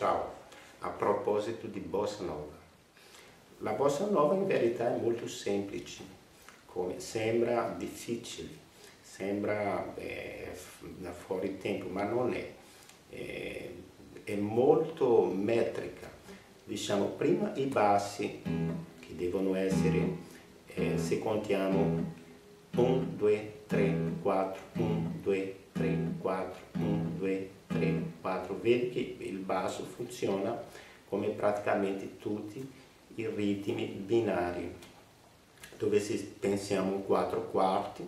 Ciao, a proposito di bossa nova. La bossa nova in verità è molto semplice, come sembra difficile, sembra eh, fuori tempo, ma non è. è. È molto metrica. Diciamo prima i bassi, che devono essere, eh, se contiamo 1, 2, 3, 4, 1, 2, Vedi che il basso funziona come praticamente tutti i ritmi binari, dove se pensiamo in 4 quarti,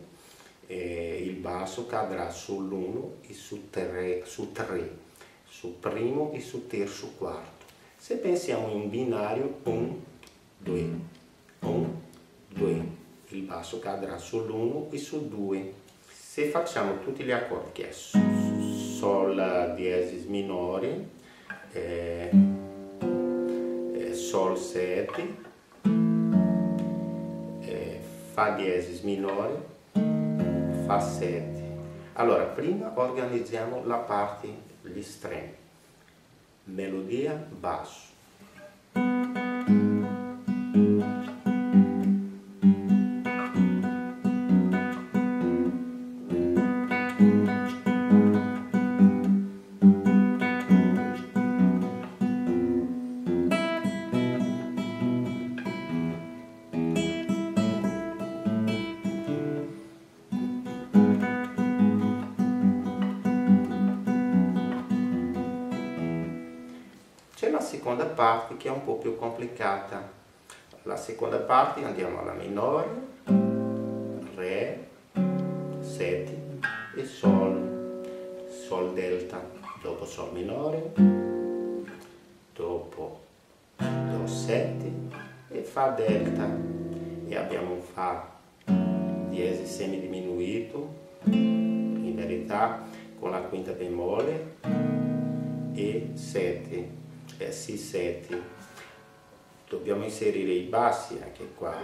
eh, il basso cadrà sull'1 e su 3, su 3, su primo e su terzo quarto. Se pensiamo in binario 1, 2, 1, 2, il basso cadrà sull'1 e sul 2. Se facciamo tutti gli accordi che è Sol diesis minore, eh, eh, Sol 7, eh, Fa diesis minore, Fa 7. Allora, prima organizziamo la parte, gli estremi. Melodia, basso. C'è la seconda parte che è un po' più complicata. La seconda parte andiamo alla minore, Re, settima e Sol, Sol delta, dopo Sol minore, dopo Do settima e Fa delta. E abbiamo un Fa diesis semidiminuito, in verità con la quinta bemolle e 7 è Si7 dobbiamo inserire i bassi anche qua.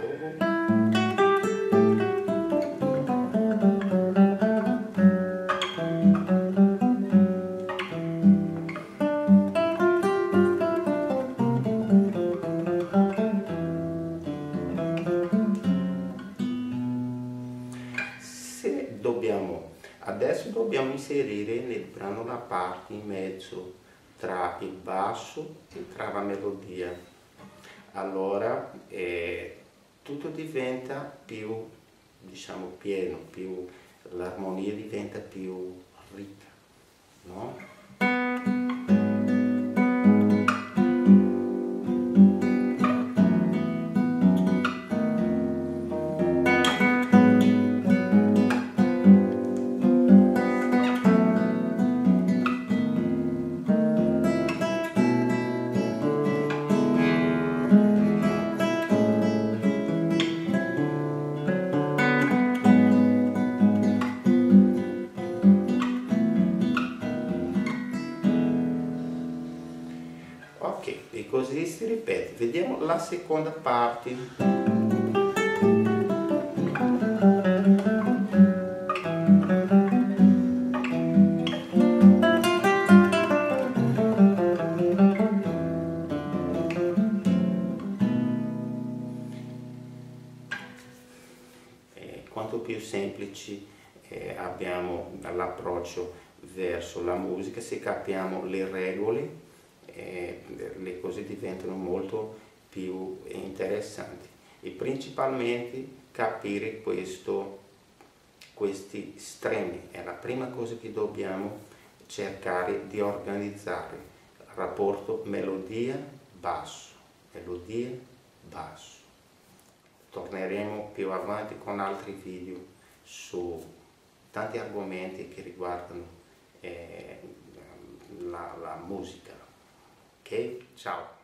Se dobbiamo adesso dobbiamo inserire nel brano la parte in mezzo tra il basso e tra la melodia. Allora eh, tutto diventa più, diciamo, pieno, più, l'armonia diventa più ricca, no? Così si ripete. Vediamo la seconda parte. Eh, quanto più semplici eh, abbiamo l'approccio verso la musica, se capiamo le regole, eh, le cose diventano molto più interessanti. E principalmente capire questo, questi estremi è la prima cosa che dobbiamo cercare di organizzare. Rapporto melodia basso melodia basso. Torneremo più avanti con altri video su tanti argomenti che riguardano eh, la, la musica Ok? Ciao.